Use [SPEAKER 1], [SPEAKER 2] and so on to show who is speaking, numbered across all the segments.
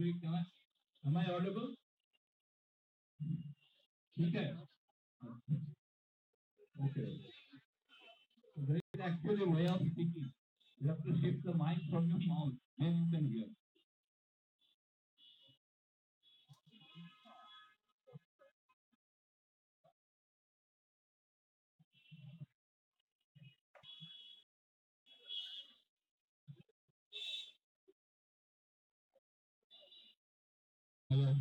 [SPEAKER 1] speak. Am I, am I audible? ठीक है Okay. So there is actually a way of speaking. You have to shift the mic from your mouth, then you can hear. Hello.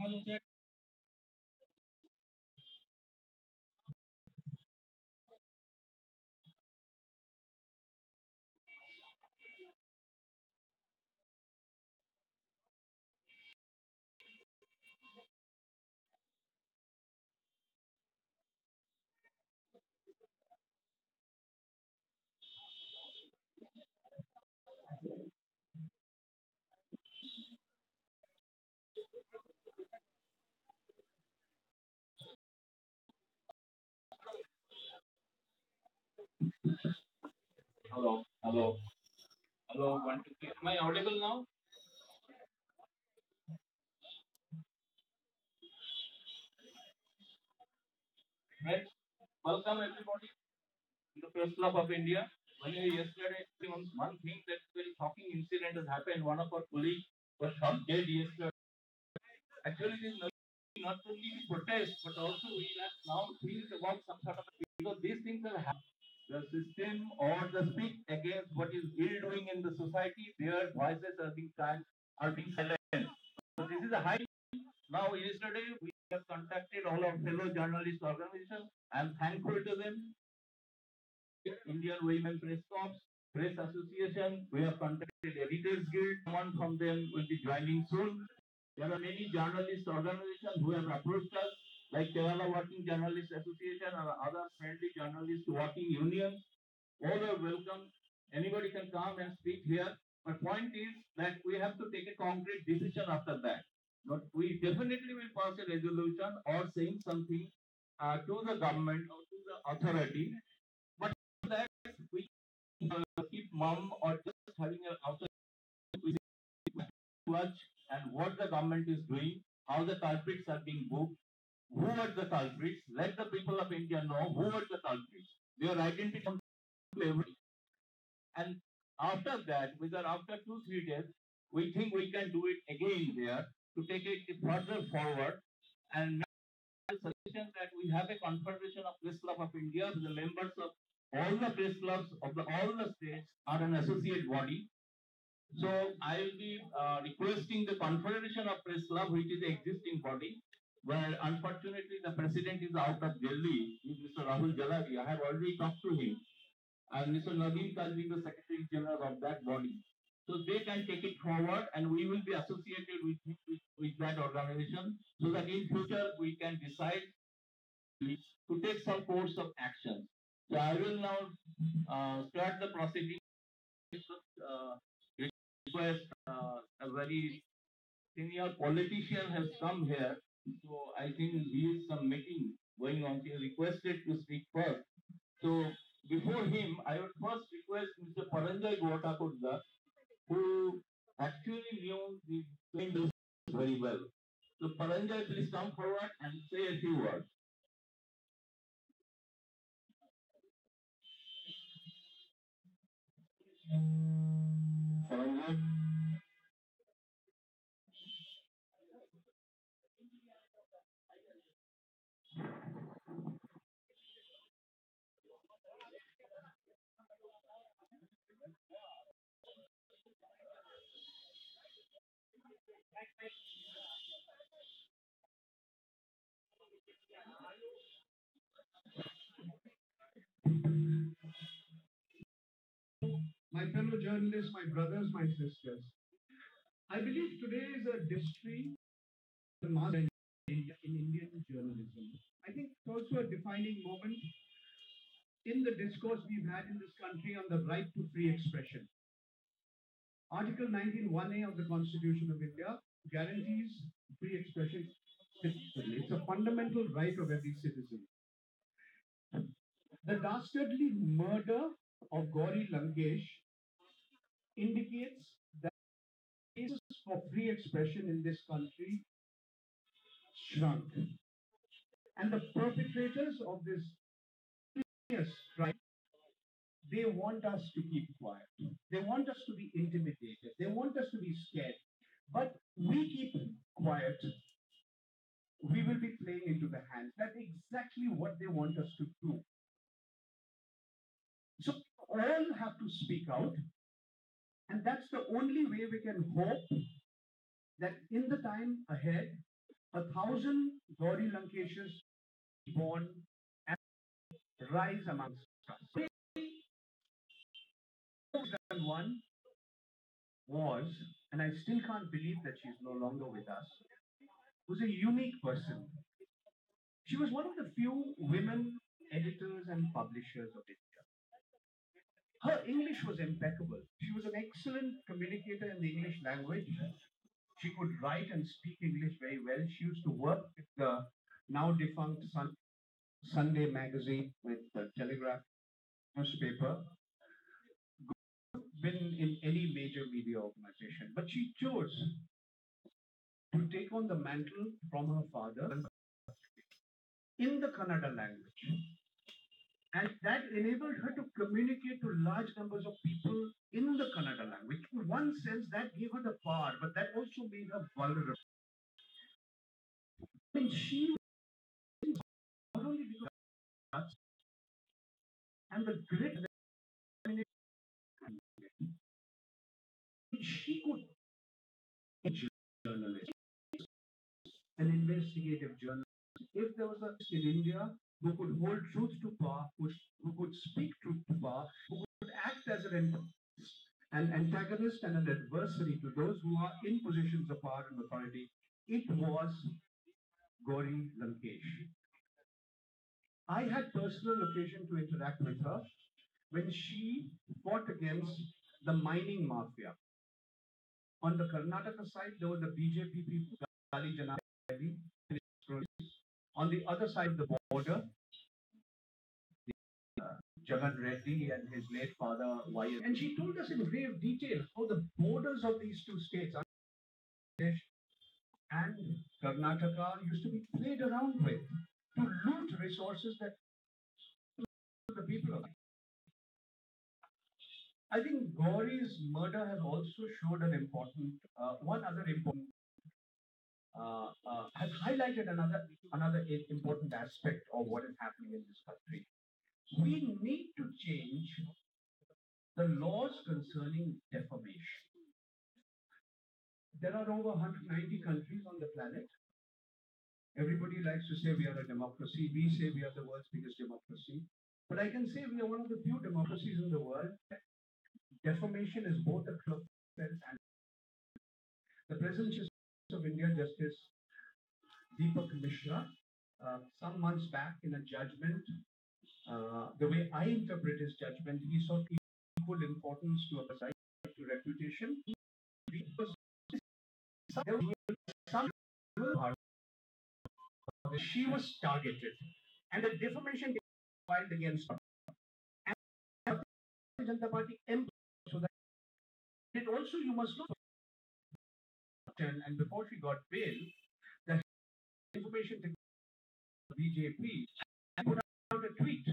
[SPEAKER 1] Hello, Hello, hello. One, two, three. Am I audible now? Right. Welcome everybody to the Press Club of India. When yesterday, one, one thing that very shocking incident has happened. One of our colleagues was shot dead yesterday. Actually, this not not only protest, but also we have now think about some sort of because these things are happening. The system or the speak against what is ill doing in the society, their voices are being silenced, are being silenced. So this is a high. Now yesterday we have contacted all our fellow journalist organizations. I'm thankful to them. Indian Women Press Corps, Press Association. We have contacted Editors Guild. One from them will be joining soon. There are many journalist organizations who have approached us, like Kerala Working Journalists Association or other friendly journalist working unions. All are welcome. Anybody can come and speak here. My point is that we have to take a concrete decision after that. But we definitely will pass a resolution or saying something uh, to the government or to the authority. But that we uh, keep mum or just having an outside watch and what the government is doing, how the culprits are being booked, who are the culprits, let the people of India know who are the culprits. Their identity comes to every. And after that, whether after two, three days, we think we can do it again here to take it further forward and suggestion that we have a confederation of press club of India, the members of all the press clubs of the, all the states are an associate body so I will be uh, requesting the Confederation of Press Club, which is the existing body, where unfortunately the president is out of Delhi, Mr. Rahul Jalari. I have already talked to him. And Mr. Nadeem Kazmi, the Secretary General of that body. So they can take it forward and we will be associated with, with, with that organization so that in future we can decide to take some course of action. So I will now uh, start the proceeding. Uh, request uh, a very senior politician has come here. So I think there is some meeting going on. He requested to speak first. So before him, I would first request Mr. Paranjoy Guha Thakurta, who actually knew the industry very well. So Paranjay, please come forward and say a few words.
[SPEAKER 2] My fellow journalists, my brothers, my sisters. I believe today is a history in Indian journalism. I think it's also a defining moment in the discourse we've had in this country on the right to free expression. Article 19.1a of the Constitution of India guarantees free expression. It's a fundamental right of every citizen. The dastardly murder of Gauri Lankesh indicates that cases for free expression in this country shrunk. And the perpetrators of this crime, they want us to keep quiet. They want us to be intimidated. They want us to be scared. But we keep quiet. We will be playing into the hands. That's exactly what they want us to do. So all have to speak out. And that's the only way we can hope that in the time ahead, a thousand Gauri Lankeshas born and rise amongst us. One was, and I still can't believe that she's no longer with us, was a unique person. She was one of the few women editors and publishers of India. Her English was impeccable. She was an excellent communicator in the English language. She could write and speak English very well. She used to work with the now defunct Sun- Sunday magazine with the Telegraph newspaper. Been in any major media organization, but she chose to take on the mantle from her father in the Kannada language. And that enabled her to communicate to large numbers of people in the Kannada language. In one sense, that gave her the power, but that also made her vulnerable. And she not only because and the grit that she could a journalist, an investigative journalist. If there was a in India who could hold truth to power, who, who could speak truth to power, who could act as an, an antagonist and an adversary to those who are in positions of power and authority, it was Gauri Lankesh. I had personal occasion to interact with her when she fought against the mining mafia. On the Karnataka side, there was the BJP people, Gali Janardani, on the other side of the border, the, uh, Jagan Reddy and his late father, Y. And she told us in grave detail how the borders of these two states, and Karnataka, used to be played around with to loot resources that the people of. I think Gauri's murder has also showed an important, uh, one other important uh, uh, has highlighted another another important aspect of what is happening in this country. We need to change the laws concerning defamation. There are over 190 countries on the planet. Everybody likes to say we are a democracy. We say we are the world's biggest democracy. But I can say we are one of the few democracies in the world. Defamation is both a offense and the Justice of India, Justice Dipak Misra, uh, some months back in a judgment, uh, the way I interpret his judgment, he saw equal importance to a right to reputation because she was targeted and the defamation filed against her. And Janata Party so that it also you must know and, before she got bail, the information to BJP and put out a tweet.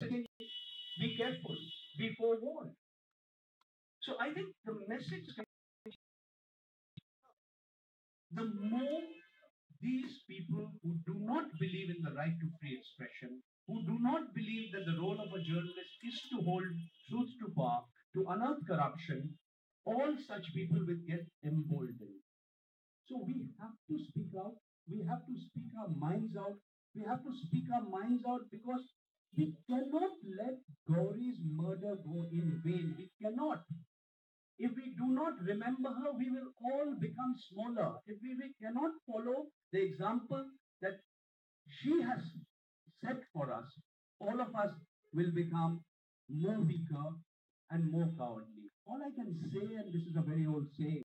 [SPEAKER 2] Be careful, be forewarned. So I think the message the more these people who do not believe in the right to free expression, who do not believe that the role of a journalist is to hold truth to power, to unearth corruption, all such people will get emboldened. So we have to speak out. We have to speak our minds out. We have to speak our minds out because we cannot let Gauri's murder go in vain. We cannot.
[SPEAKER 3] If we do not remember her, we will all become smaller. If we, we cannot follow the example that she has set for us, all of us will become more weaker and more cowardly. All I can say, and this is a very old saying,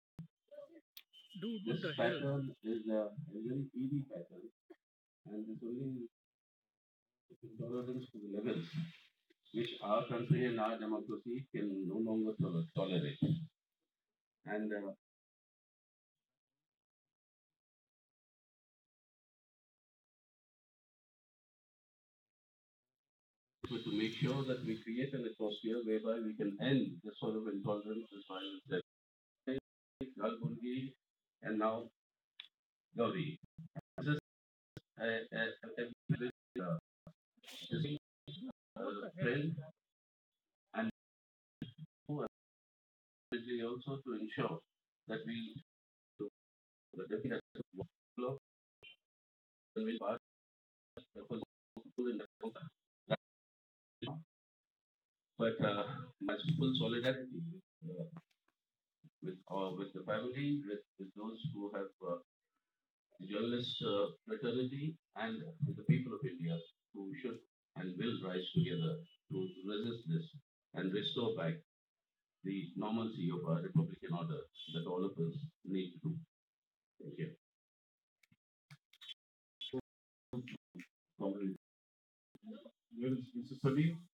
[SPEAKER 4] This pattern is a, a very easy pattern and it's only intolerance to the levels which our country and our democracy can no longer tol- tolerate. And uh, to make sure that we create an atmosphere whereby we can end this sort of intolerance, this violence that and now Gauri. Just a, a, a, friend and also to ensure that we do the definition of workflow and we pass the in the but uh, my full solidarity uh, with uh, with the family, with, with those who have uh, journalist uh, fraternity, and with the people of India who should and will rise together to resist this and restore back the normalcy of our republican order that all of us need to. Thank you.
[SPEAKER 5] Mr.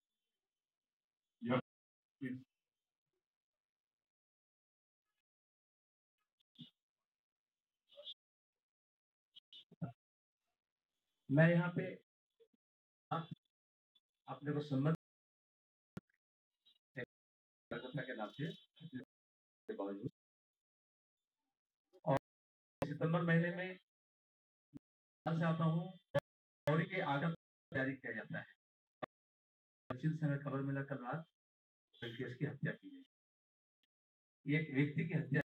[SPEAKER 3] मैं यहाँ पे अपने को सम्मत के नाम से और सितंबर महीने में आता हूँ गौरी के आगम जारी किया जाता है। से हमें खबर मिला कल रात की हत्या की गई। एक व्यक्ति की हत्या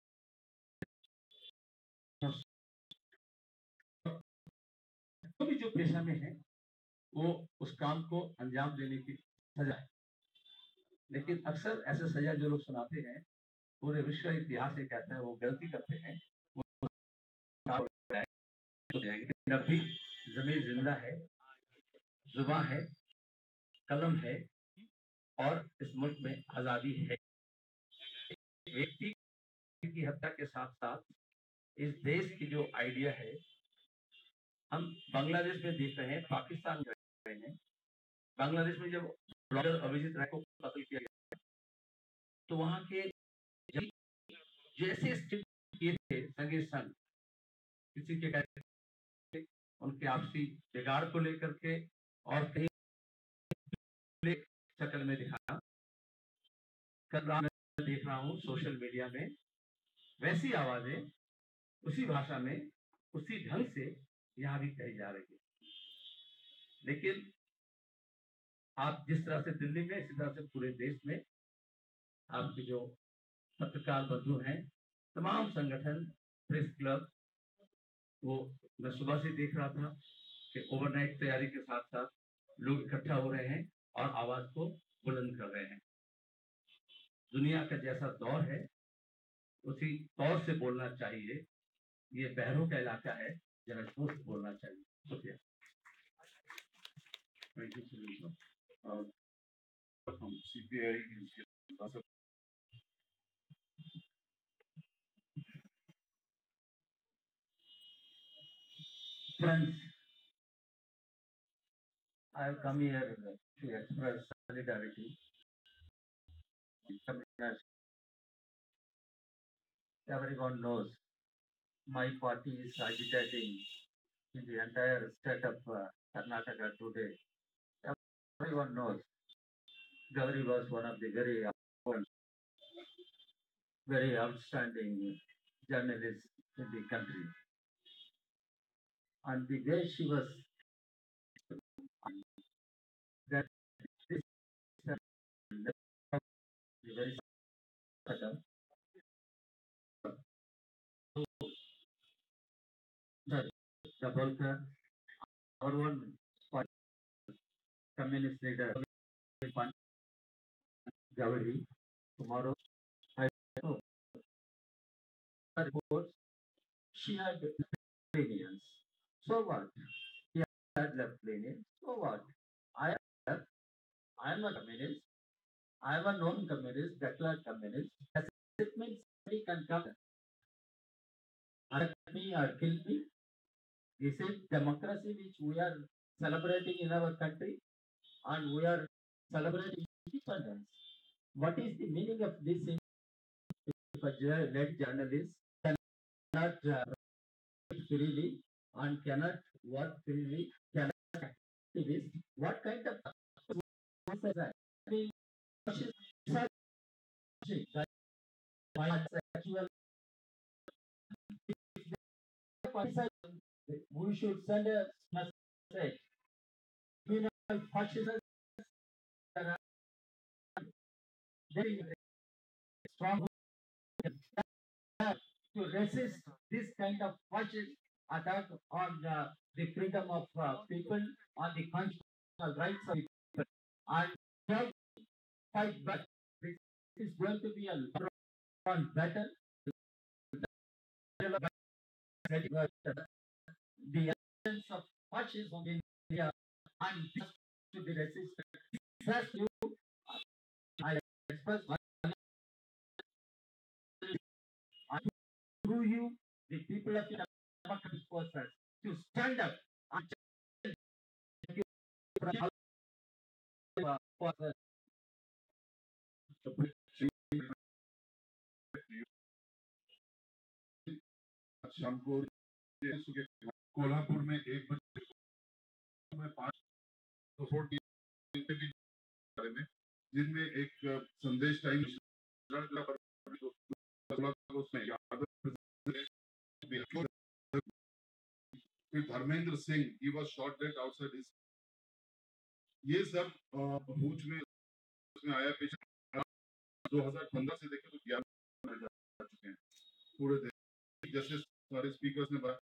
[SPEAKER 3] भी जो पेशा में है, वो उस काम को अंजाम देने की सजा है। लेकिन अक्सर ऐसे सजा जो लोग सुनाते हैं, पूरे विश्व इतिहास ये कहता है, वो गलती करते हैं। लेकिन भी ज़मीन ज़िंदा है जुबा है, कलम है, और इस मुल्क में आज़ादी है व्यक्ति की हत्या के साथ साथ इस देश की जो आइडिया है हम बांग्लादेश में देख रहे हैं, पाकिस्तान में रहे हैं। बांग्लादेश में जब ब्लॉगर अभिजीत राय को कत्ल किया गया तो वहाँ के जैसे किए थे संगे संग किसी के उनके आपसी बिगाड़ को लेकर के और कहीं शक्ल में दिखाना कल रात देख रहा हूँ सोशल मीडिया में, वैसी आवाज़ें उसी भाषा में, उसी ढंग से यहाँ भी कही जा रही है। लेकिन आप जिस तरह से दिल्ली में, इसी तरह से पूरे देश में आपके जो पत्रकार बंधु हैं, तमाम संगठन, प्रेस क्लब, वो मैं सुबह से देख रहा था कि ओवरनाइट तैयारी के साथ साथ लोग इकट्ठा हो रहे हैं और आवाज़ को बुलंद कर रहे हैं। दुनिया का जैसा दौर है, उसी तौर से बोलना चाहिए। ये बहरों का इलाका है जरा जोर से बोलना चाहिए शुक्रिया
[SPEAKER 5] Thank you, Sir. Uh, from CPI is here. Also,
[SPEAKER 3] Friends, I have come here to express solidarity. Everyone knows my party is agitating in the entire state of uh, Karnataka today. Everyone knows Gauri was one of the very very outstanding journalists in the country and the way she was that this very Sabolkar, our one communist leader Gavari tomorrow I know reports she had opinions so what? He had left Lenin. So what? I am, I am a communist. I am a known communist, declared communist. Does It means he can come. Attack me or kill me. This is democracy which we are celebrating in our country and we are celebrating independence. What is the meaning of this if a led journalist cannot uh, freely and cannot work freely, cannot activist. What kind of sexual we should send a message. You know, fascists are strong to resist this kind of fascist attack on uh, the freedom of uh, people, on the constitutional rights of people. And fight back. This is going to be a long battle. The essence of fascism in India and just to be resisted. First, you, I express my through you, the people of India democratic forces to stand up and thank you the-
[SPEAKER 5] Kolhapur में एक बजे में पाँच बारे में, जिनमें एक संदेश time Dharmendra Singh he was shot dead outside his ये सब भूज में, उसमें आया पिछले 2015 से देखें तो ग्यारह चुके हैं। पूरे देश जैसे सारे स्पीकर्स ने बात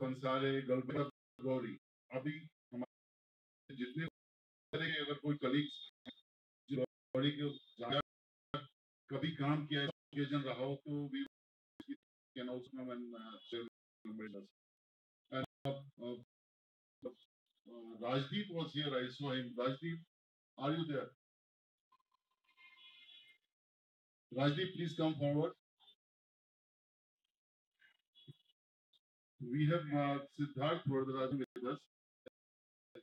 [SPEAKER 5] पंसारे गलबा गौरी अभी हमारे जितने अगर कोई कलीग्स गौरी के कभी काम किया है ओकेजन रहा हो तो भी can also come and with us. And uh, uh, uh, Rajdeep was here. I saw him. Rajdeep, are you there? Rajdeep, please come forward. We have uh, Siddharth Varadarajan with us,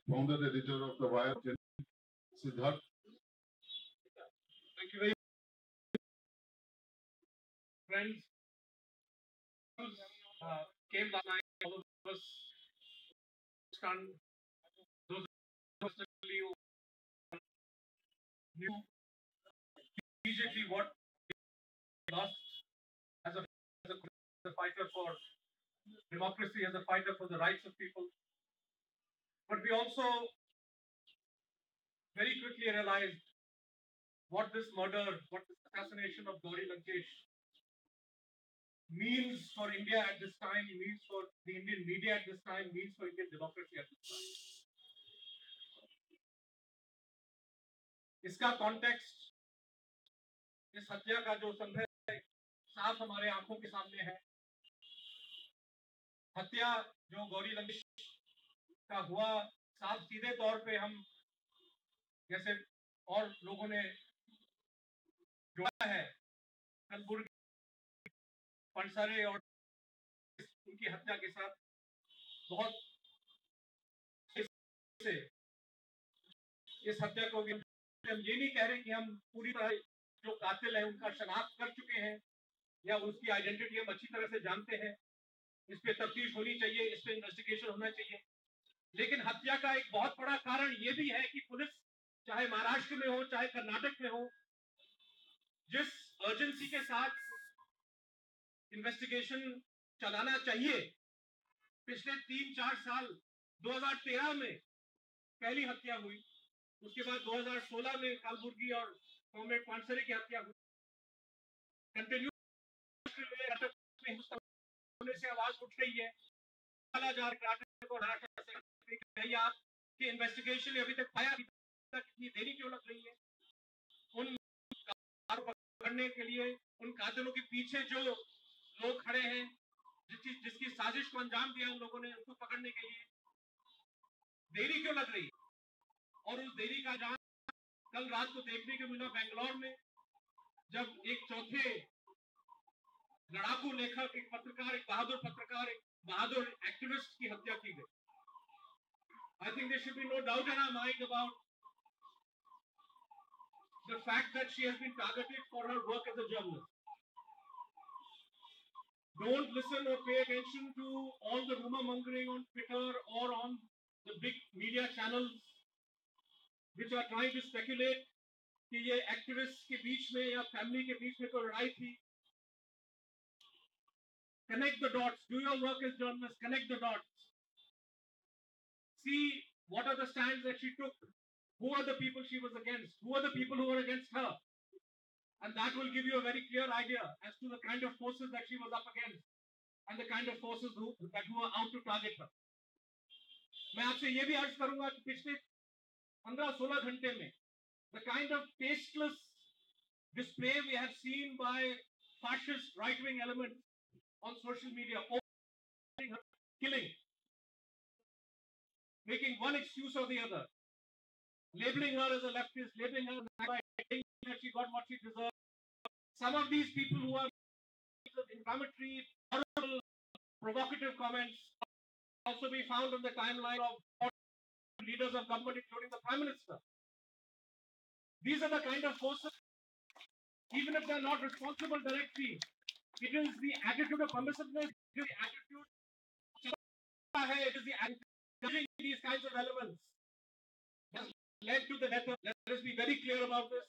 [SPEAKER 5] founder editor of the Wire. Siddharth,
[SPEAKER 6] Thank you very much. Friends, uh, came last night, all of us stunned. Those of us knew immediately what lost as a, as a fighter for democracy, as a fighter for the rights of people. But we also very quickly realized what this murder, what this assassination of Gauri Lankesh means for India at this time, means for the Indian media at this time, means for Indian democracy at this time. इसका context इस हत्या का जो संदेह है साफ हमारे आंखों के सामने है हत्या जो गौरी लंकेश का हुआ, साफ़ सीधे तौर पे हम जैसे और लोगों ने जोड़ा है पंसारे और उनकी हत्या के साथ बहुत से इस हत्या को भी हम ये नहीं कह रहे कि हम पूरी तरह जो कातिल है, उनका शनाख्त कर चुके हैं या उसकी आइडेंटिटी हम अच्छी तरह से जानते हैं। इस पे तफ्तीश होनी चाहिए, इस पे इन्वेस्टिगेशन होना चाहिए। लेकिन हत्या का एक बहुत बड़ा कारण ये भी है कि पुलिस, चाहे महाराष्ट्र में हो, चाहे कर्नाटक में हो, जिस अर्जेंसी के साथ इन्वेस्टिगेशन चलाना चाहिए, पिछले तीन चार साल 2013 में पहली हत्या हुई, उसके बाद 2016 में कालबुर्गी और कॉमरेड पानसरे की हत्या हुई। कंटिन्यू होने से आवाज़ उठ रही है। जा रही आप कि इन्वेस्टिगेशन अभी तक पाया तक इतनी देरी क्यों लग रही है? उन पकड़ने के लिए, उन कातिलों के पीछे जो लोग खड़े हैं, जिसकी जिसकी साजिश को अंजाम दिया उन लोगों ने, उनको पकड़ने के लिए देरी क्यों लग रही? और उस देरी का जान कल रात को देखने को मिला बेंगलोर में, जब एक चौथे लड़ाकू लेखक, एक पत्रकार, एक बहादुर पत्रकार, एक बहादुर एक्टिविस्ट की हत्या की गई। I think there should be no doubt in our mind about the fact that she has been targeted for her work as a journalist don't listen or pay attention to all the rumour mongering on Twitter or on the big media channels which are trying to speculate कि ये activist के बीच में या family के बीच में तो लड़ाई थी। connect the dots do your work as journalists connect the dots see what are the stands that she took who are the people she was against who are the people who were against her and that will give you a very clear idea as to the kind of forces that she was up against and the kind of forces who, that who are out to target her मैं आपसे ये भी अर्ज करूंगा कि पिछले 15-16 घंटे में the kind of tasteless display we have seen by fascist right-wing elements on social media, killing, making one excuse or the other, labeling her as a leftist, labeling her as a that she got what she deserved. Some of these people who are inflammatory, horrible, provocative comments also be found on the timeline of leaders of government, including the Prime Minister. These are the kind of forces, even if they're not responsible directly, it is the attitude of permissiveness, it is the attitude, it is the attitude these kinds of elements has led to the death of, let us be very clear about this.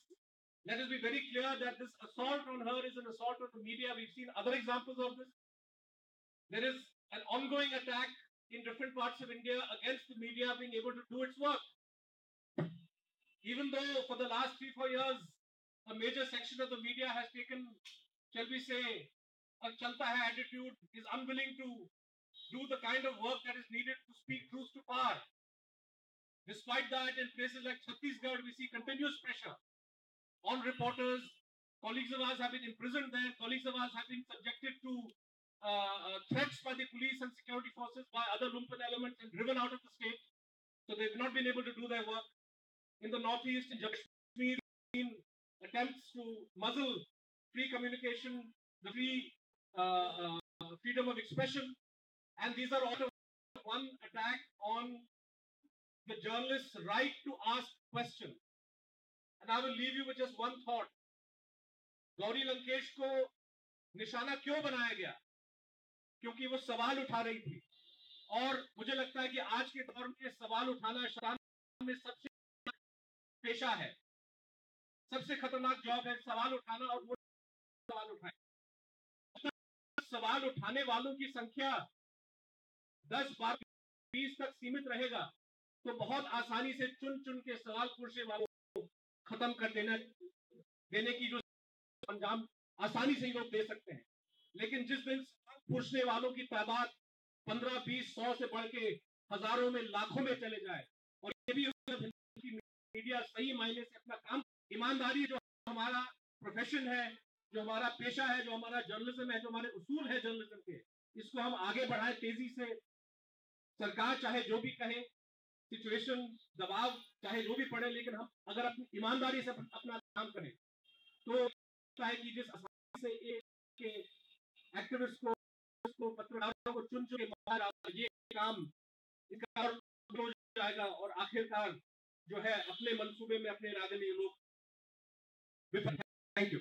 [SPEAKER 6] Let us be very clear that this assault on her is an assault on the media. We've seen other examples of this. There is an ongoing attack in different parts of India against the media being able to do its work. Even though for the last three, four years, a major section of the media has taken, shall we say, a chalta hai attitude, is unwilling to do the kind of work that is needed to speak truth to power. Despite that, in places like Chhattisgarh, we see continuous pressure on reporters. Colleagues of ours have been imprisoned there. Colleagues of ours have been subjected to uh, uh, threats by the police and security forces, by other lumpen elements, and driven out of the state. So they've not been able to do their work. In the northeast, in Jammu attempts to muzzle free communication, the free freedom of expression, and these are all one attack on the journalist's right to ask questions. And I will leave you with just one thought. Gauri Lankesh को निशाना क्यों बनाया गया क्योंकि वो सवाल उठा रही थी और मुझे लगता है कि आज के दौर में सवाल उठाना शराब में सबसे पेशा है सबसे खतरनाक जॉब है सवाल उठाना और वो सवाल उठाए सवाल उठाने वालों की संख्या दस बारह बीस तक सीमित रहेगा तो बहुत आसानी से चुन चुन के सवाल पूछने वालों को खत्म कर देना, देने की जो अंजाम आसानी से लोग दे सकते हैं। लेकिन जिस दिन पूछने वालों की तादाद पंद्रह, बीस, सौ से बढ़ के हज़ारों में, लाखों में चले जाए, और ये भी मीडिया सही मायने से अपना काम, ईमानदारी जो हमारा प्रोफेशन है जो हमारा पेशा है, जो हमारा जर्नलिज्म है, जो हमारे उसूल है जर्नलिज्म के, इसको हम आगे बढ़ाए तेज़ी से। सरकार चाहे जो भी कहे सिचुएशन दबाव, चाहे जो भी पड़े, लेकिन हम अगर अपनी ईमानदारी से अपना काम करें तो लगता है कि जिस से एक के एक्टिविस्ट को को पत्रकारों को चुन चुन के बाहर ये काम इसका हो जाएगा और आखिरकार जो है, अपने मंसूबे में अपने इरादे में ये लोग
[SPEAKER 5] thank you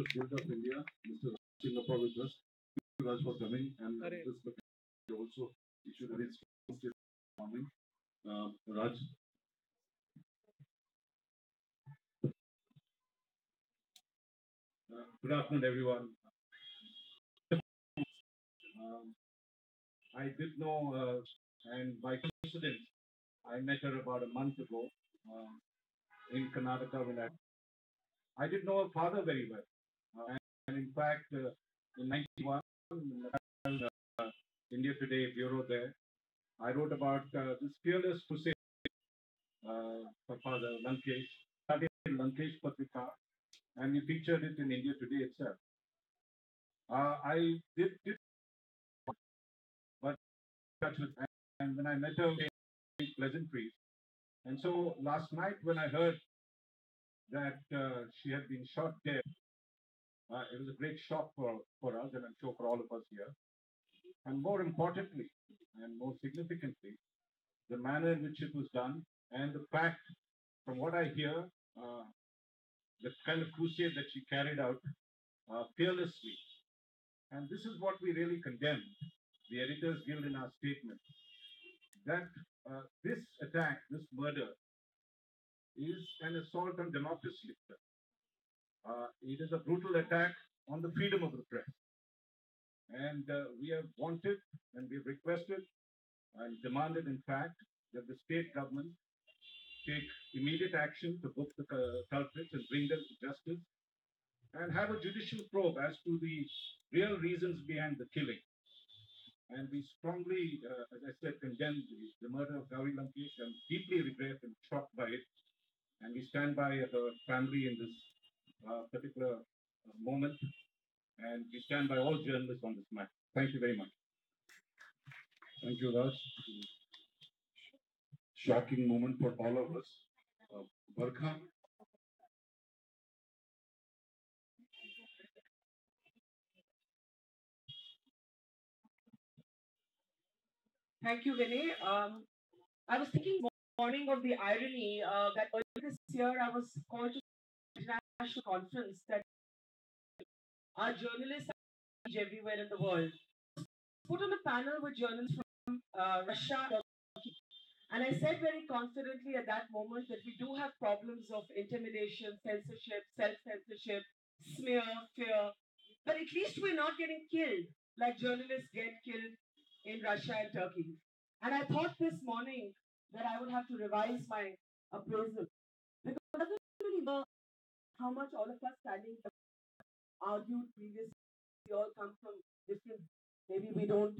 [SPEAKER 5] the President of India, Mr. Chengappa with us. Thank you Raj for coming and this also issued a very this morning. Uh, Raj.
[SPEAKER 7] Uh, Good afternoon, everyone. Um, I did know, uh, and by coincidence, I met her about a month ago um, in Karnataka when I, I did know her father very well. And in fact, uh, in 91, uh, India Today bureau there, I wrote about uh, this fearless crusade. Her father, Lankesh, Lankesh Patrika, and we featured it in India Today itself. Uh, I did, did but and when I met her, pleasantries. And so last night when I heard that uh, she had been shot dead, uh, it was a great shock for, for us and I'm sure for all of us here. And more importantly, and more significantly, the manner in which it was done and the fact, from what I hear, uh, the kind of crusade that she carried out uh, fearlessly. And this is what we really condemn, the Editors Guild in our statement, that uh, this attack, this murder, is an assault on democracy. Uh, it is a brutal attack on the freedom of the press. And uh, we have wanted and we have requested and demanded, in fact, that the state government take immediate action to book the culprits and bring them to justice and have a judicial probe as to the real reasons behind the killing. And we strongly, uh, as I said, condemn the, the murder of Gauri Lankesh and deeply regret and shocked by it. And we stand by her family in this uh, particular uh, moment. And we stand by all journalists on this matter. Thank you very much.
[SPEAKER 5] Thank you, Raj. Shocking moment for all of us. Uh, Barkha,
[SPEAKER 8] Thank you, Vinay. Um, I was thinking mo- morning of the irony uh, that earlier this year I was called to conference that our journalists everywhere in the world. Put on a panel with journalists from uh, Russia, and Turkey. and I said very confidently at that moment that we do have problems of intimidation, censorship, self-censorship, smear, fear, but at least we're not getting killed like journalists get killed in Russia and Turkey. And I thought this morning that I would have to revise my appraisal because doesn't really how much all of us standing argued previously. We all come from different, maybe we don't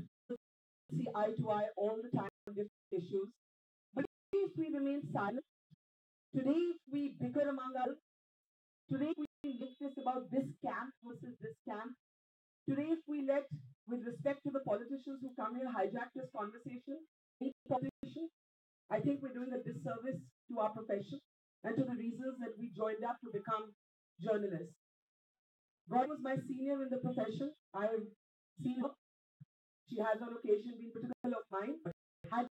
[SPEAKER 8] see eye to eye all the time on different issues. But if we remain silent, today we bicker among us, today we make this about this camp versus this camp, today if we let with respect to the politicians who come here hijack this conversation, I think we're doing a disservice to our profession and to the reasons that we joined up to become journalists. God was my senior in the profession. I've seen her. She has on occasion been critical of mine, had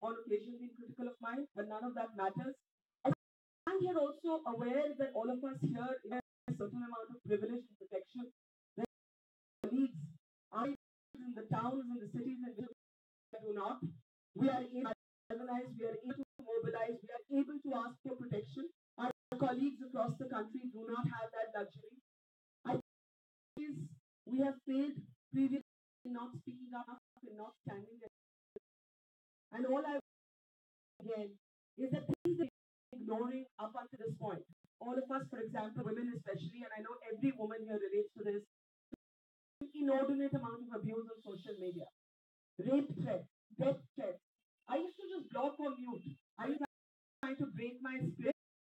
[SPEAKER 8] on occasion been critical of mine, but none of that matters. I stand here also aware that all of us here have a certain amount of privilege and protection. That colleagues are in the towns and the cities and do not. We are able to organize, we are able to mobilize, we are able ask for protection. Our colleagues across the country do not have that luxury. I think we have failed previously in not speaking up and not standing there. And all I again is that things that ignoring up until this point. All of us, for example, women especially, and I know every woman here relates to this, inordinate amount of abuse on social media. Rape threats, death threats. I used to just block or mute. I was trying to break my spirit.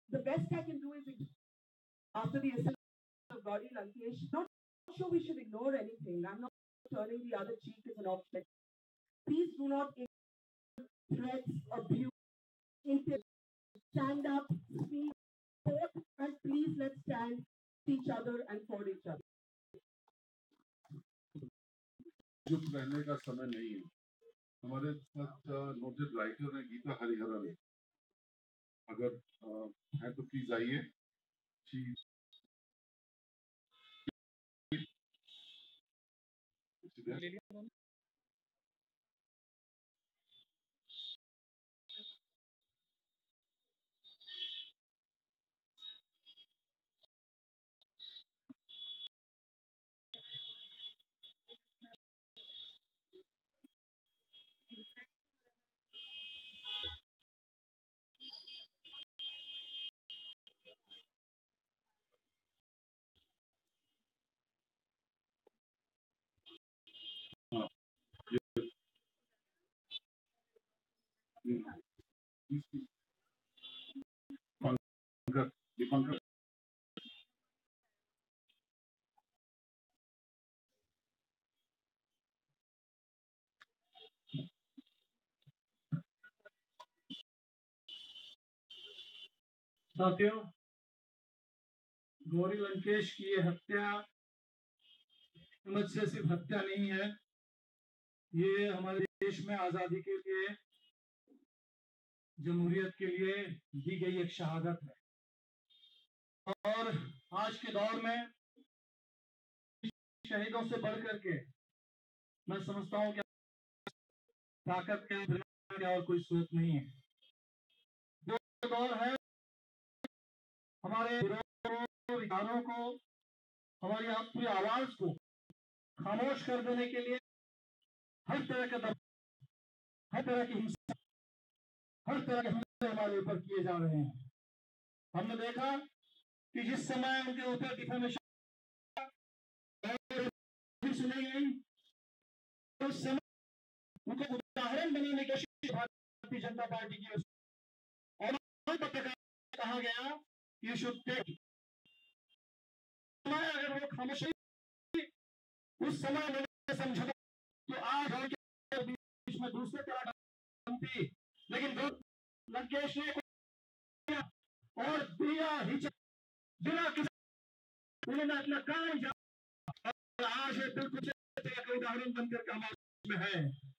[SPEAKER 8] The best I can do is after the assassination of Gauri Lankesh, not sure we should ignore anything. I'm not turning the other cheek as an object. Please do not ignore threats, abuse, intimidation. Stand up, speak, support, and please let's stand each other and for each other.
[SPEAKER 5] चुप रहने का समय नहीं है हमारे साथ noted writer है गीता हरिहरन अगर है तो प्लीज़ आइए। She-
[SPEAKER 9] साथियों, गौरी लंकेश की ये हत्या समझ से सिर्फ़ हत्या नहीं है। ये हमारे देश में आज़ादी के लिए जमहूरियत के लिए दी गई एक शहादत है। और आज के दौर में शहीदों से बढ़ करके मैं समझता हूँ कि ताकत का और कोई स्रोत नहीं है। जो दौर है, हमारे विचारों को, हमारी अपनी आवाज़ को खामोश कर देने के लिए हर तरह का हर तरह की हिंसा हर तरह के हमले हमारे ऊपर किए जा रहे हैं। हमने देखा कि जिस समय उनके ऊपर डिफेमेशन सुनी गई, उस समय उनको उदाहरण बनाने की कोशिश भारतीय जनता पार्टी की और कहा गया should take समय अगर वो खामोशी, उस समय मैंने समझा तो आज उनके बीच में दूसरे तरह बनती लेकिन लंकेश ने और बिना हिचक बिना किसी अपना काम और आज ये बिल्कुल उदाहरण बनकर में है।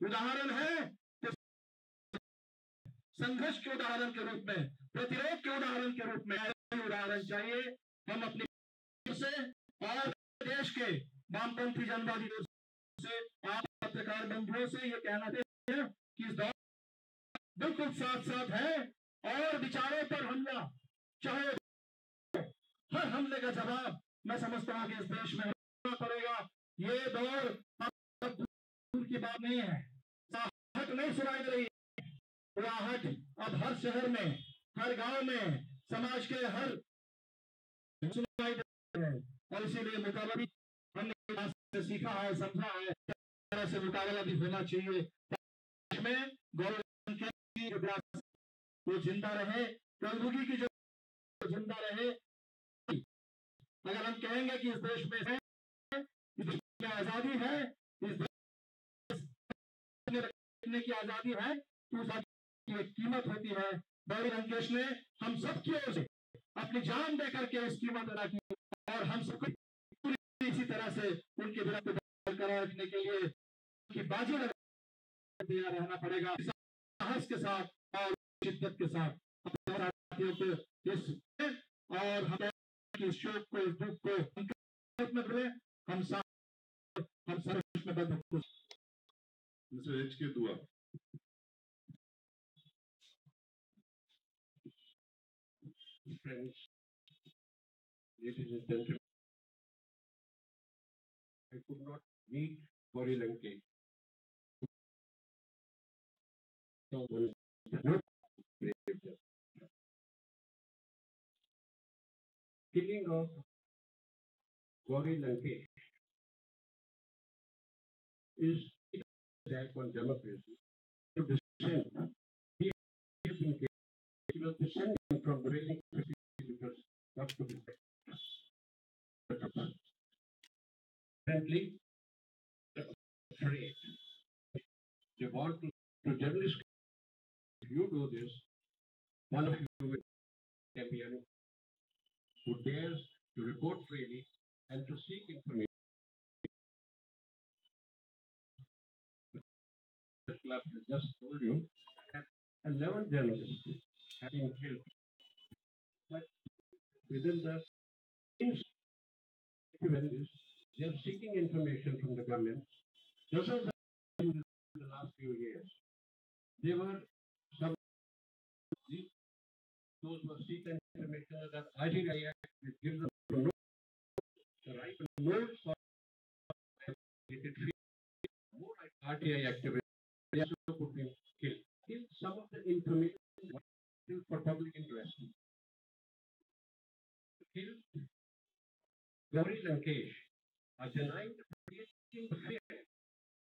[SPEAKER 9] उदाहरण है संघर्ष के उदाहरण के रूप में, प्रतिरोध के उदाहरण के रूप में उदाहरण चाहिए। हम अपनी से और देश के वामपंथी जनवादी से, आप पत्रकार बंधुओं से ये कहना चाहते हैं कि इस दौर बिल्कुल साथ साथ है और विचारों पर हमला। चाहे हर हमले का जवाब मैं समझता हूँ कि इस देश में होना पड़ेगा। ये दौर दूर की बात नहीं है। आहट नहीं सुनाई दे रही आहट अब हर शहर में, हर गाँव में, समाज के हर सुनाई दे है। और इसीलिए मुकाबला हमने सीखा है, समझा है तरह से मुकाबला भी होना चाहिए। में गौरव की जो वो ज़िंदा रहे, प्रौद्योगिकी की जो ज़िंदा रहे। अगर हम कहेंगे कि इस देश में है, इस आज़ादी है, इस देश की आज़ादी है तो उस की एक कीमत होती है। गौरी लंकेश ने हम सब की ओर से अपनी जान दे करके इस कीमत अदा की और हम सबको इसी तरह से उनके विरुद्ध बरकरार रखने के लिए की बाजी लगा रहना पड़ेगा। साहस के साथ और शिद्दत के साथ। अपने साथियों को इस और हम इस शोक को इस दुख को हम में हम साथ हम में बंद
[SPEAKER 5] मिस्टर एच के दुआ।
[SPEAKER 10] Friends, ladies and gentlemen, I could not meet Gauri. Killing of Gauri Lankesh is attack on democracy to descend. He has been was descending from the ruling because not to be apparently afraid. They want to, to journalists, you do this, one of you can be an who dares to report freely and to seek information. The club has just told you that 11 journalists have been killed. But within the events, they are seeking information from the government. Dozens of in the last few years. They were those who seek information that RTI Act which gives them the right to know of more like RTI activities. They also could be killed. Kill some of the information for public interest. Kill Gauri Lankesh are denying the fear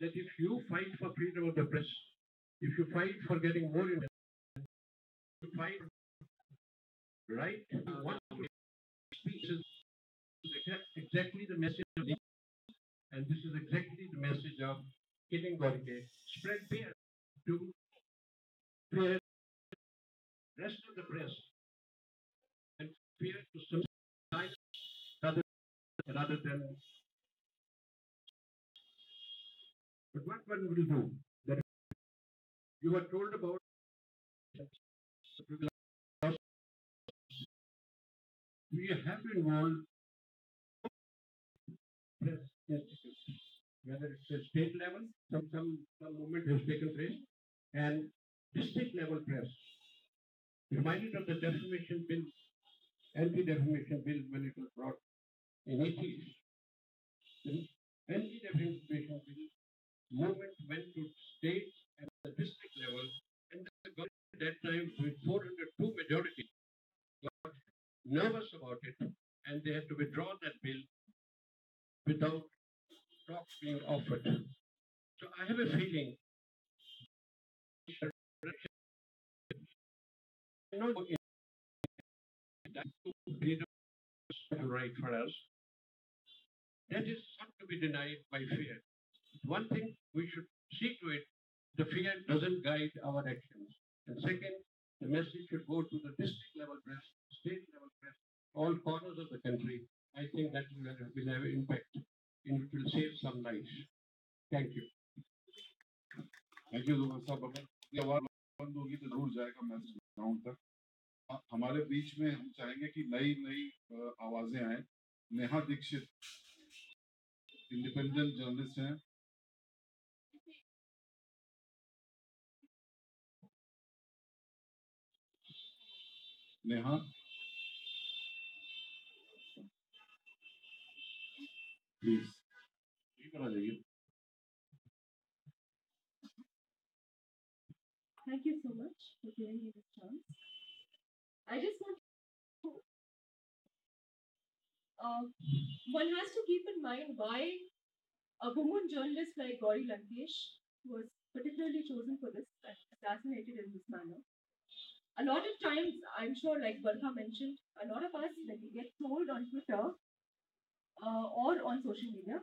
[SPEAKER 10] that if you fight for freedom of the press, if you fight for getting more information, you fight right to speak is exactly the message of and this is exactly the message of killing Gorke. Spread fear to fear rest of the press and fear to some rather, rather than but what one will do you were told about we have to involve press whether it's a state level, some some some movement has taken place, and district level press. Reminded of the defamation bill, anti-defamation bill when it was brought in 80s. The hmm? anti-defamation bill movement went to state and the district level, and the government at that time with 402 majority nervous about it, and they had to withdraw that bill without talks being offered. So I have a feeling. Right for us. That is not to be denied by fear. One thing we should see to it, the fear doesn't guide our actions. And second, the message should go to the district level press, state level press, all corners of the country. I think that will have, will have impact and it will save some lives. Thank you.
[SPEAKER 5] Thank you Dubey साहब ये आवाज़ बंद होगी तो ज़रूर जाएगा message ground तक हाँ, हमारे बीच में हम चाहेंगे कि नई नई आवाज़ें आए नेहा दीक्षित इंडिपेंडेंट जर्नलिस्ट हैं Neha please
[SPEAKER 11] Thank you so much for giving me this chance. I just want to uh, one has to keep in mind why a woman journalist like Gauri Lankesh was particularly chosen for this, and assassinated in this manner. A lot of times, I'm sure, like Barkha mentioned, a lot of us, when we get told on Twitter uh, or on social media,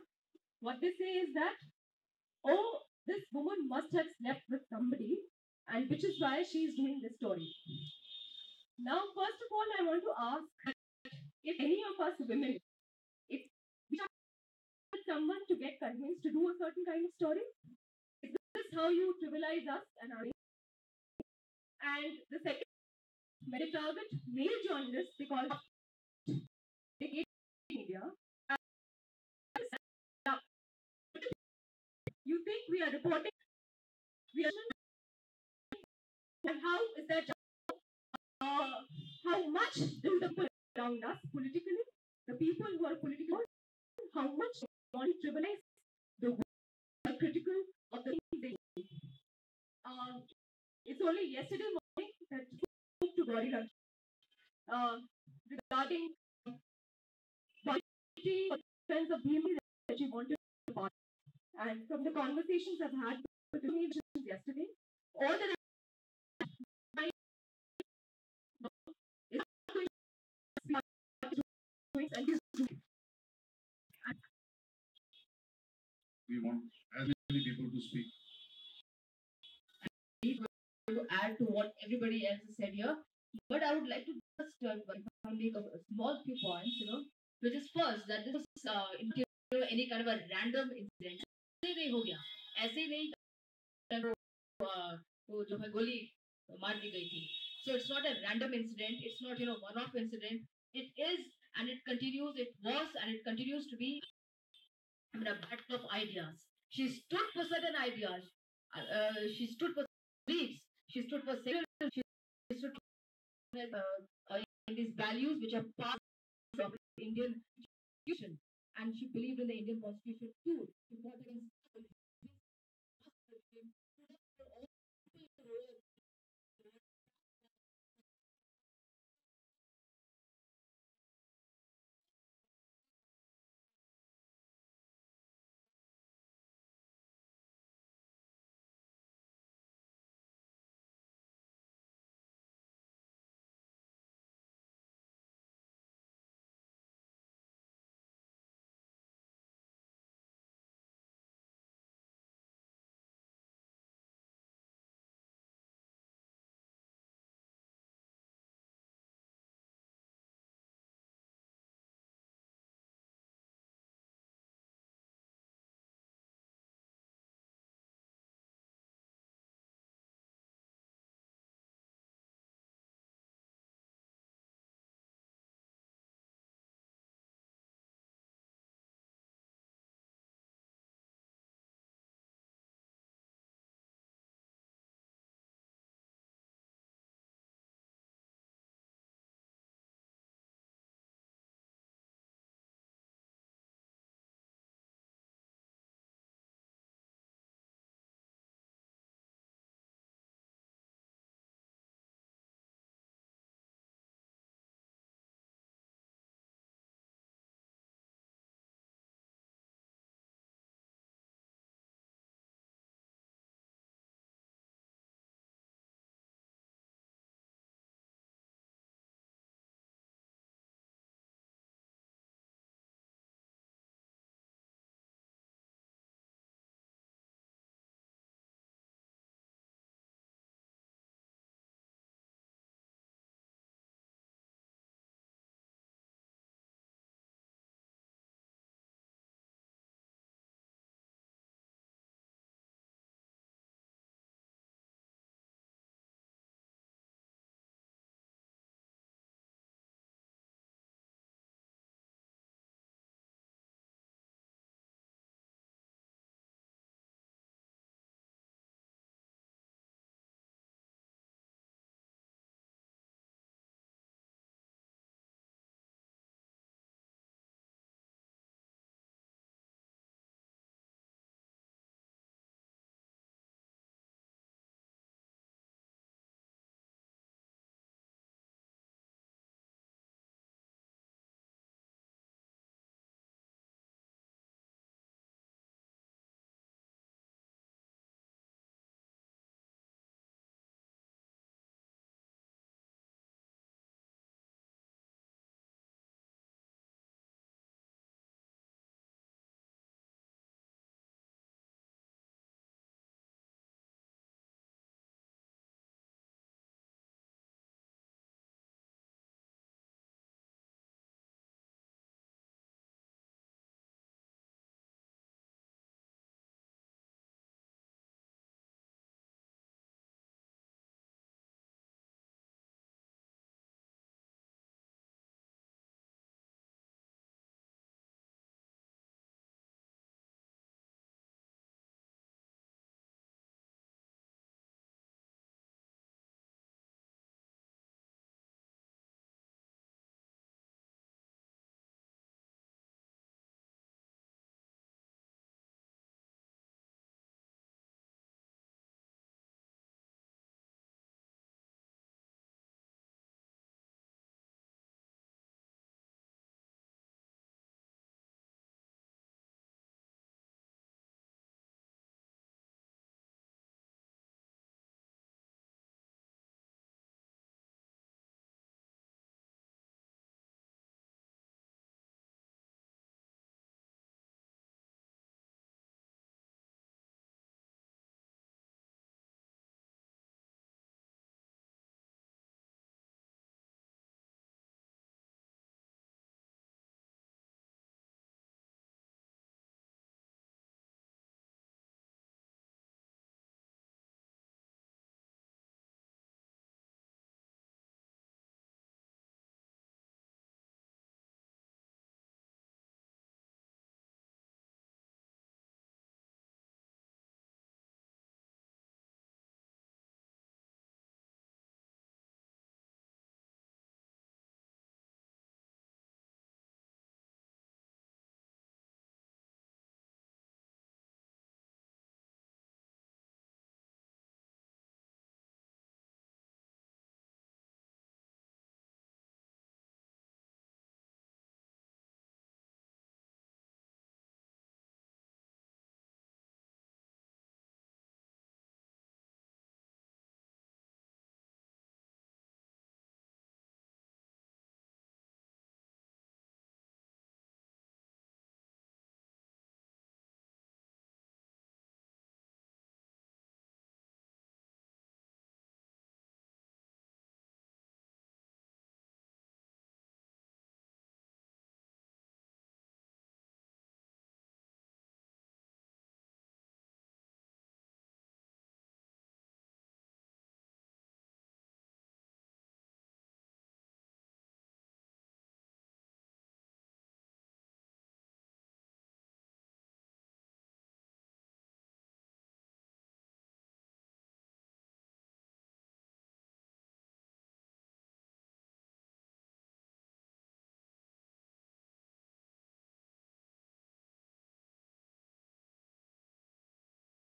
[SPEAKER 11] what they say is that, oh, this woman must have slept with somebody and which is why she is doing this story. Now, first of all, I want to ask if any of us women, if we are someone to get convinced to do a certain kind of story, is this how you trivialize us and our and the second, when target male journalists because they media, think we are reporting, we are and how is that uh, how much do the people around us politically, the people who are political, how much want to trivialize the are critical of the things they do. Uh, it's only yesterday morning that spoke to Gauri Lankesh, uh, regarding quality of friends of BME that she wanted. And from the conversations I've had with me yesterday, all that and he's doing. And
[SPEAKER 5] we want as many people to speak.
[SPEAKER 12] to add to what everybody else has said here, but I would like to just uh, make a, a small few points, you know, which is first that this was uh, any kind of a random incident. ऐसे नहीं हो गया ऐसे ही नहीं uh, वो जो है गोली मार दी गई थी so it's not a random incident it's not you know one off incident it is and it continues it was and it continues to be I mean, a battle of ideas she stood for certain ideas uh, uh, she stood for beliefs she stood for secular she stood for uh, uh, in these values which are part of Indian constitution and she believed in the Indian constitution too. She fought against